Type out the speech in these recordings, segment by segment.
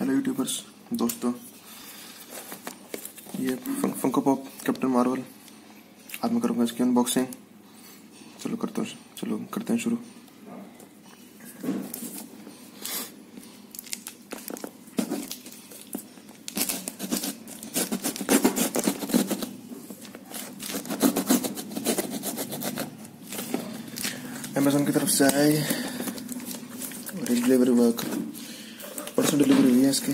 Hello YouTubers दोस्तों, ये Funko pop captain Marvel आज मैं करूँगा इसकी अनबॉक्सिंग चलो करते हैं, चलो करते हैं शुरू। अमेजोन की तरफ़ से आए। और डिलीवरी वर्क परसों डिलीवरी हुई है इसकी।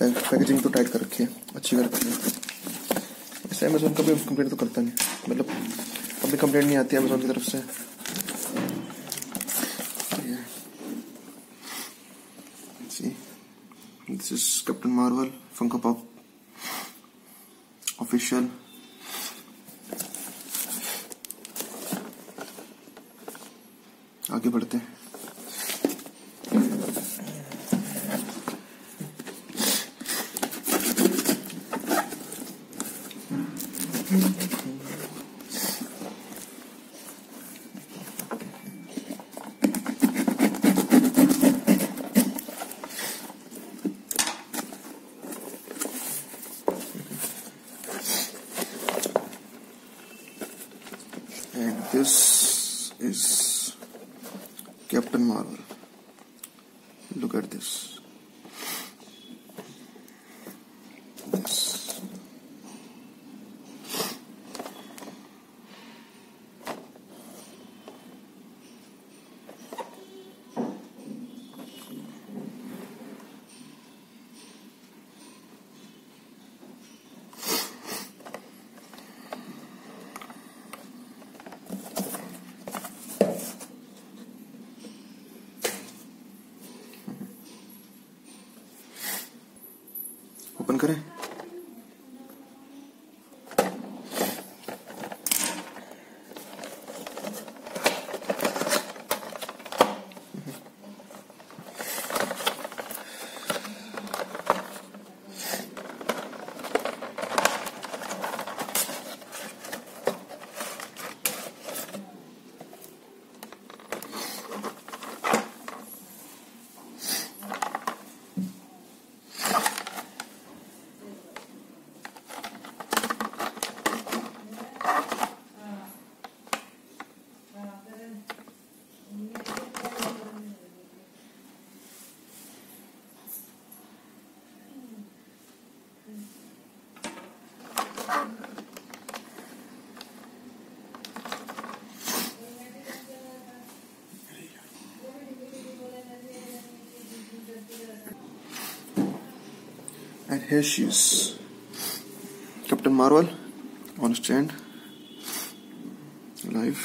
पैकेजिंग तो टाइट कर रखी है, अच्छी कर रखी है। ऐसे अमेजोन का भी कंप्लेंट तो करता नहीं मतलब कभी कंप्लेंट नहीं आती अमेजोन की तरफ़ से। This is Captain Marvel Funko Pop official आगे बढ़ते हैं। And this is Captain Marvel. Look at this. Open करें। and here she is Captain Marvel on stand live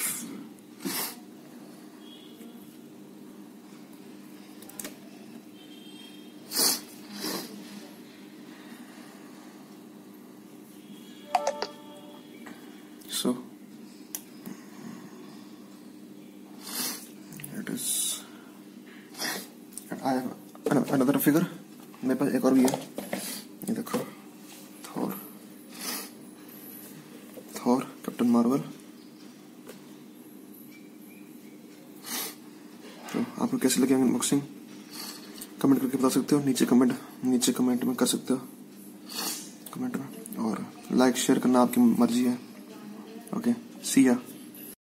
so it is and I have an- another figure मेरे पास एक और भी है ये देखो थॉर। थॉर कैप्टन मार्वल तो आपको कैसे लगे अनबॉक्सिंग कमेंट करके बता सकते हो। नीचे कमेंट नीचे कमेंट में कर सकते हो। कमेंट में। और लाइक शेयर करना आपकी मर्ज़ी है। ओके सी या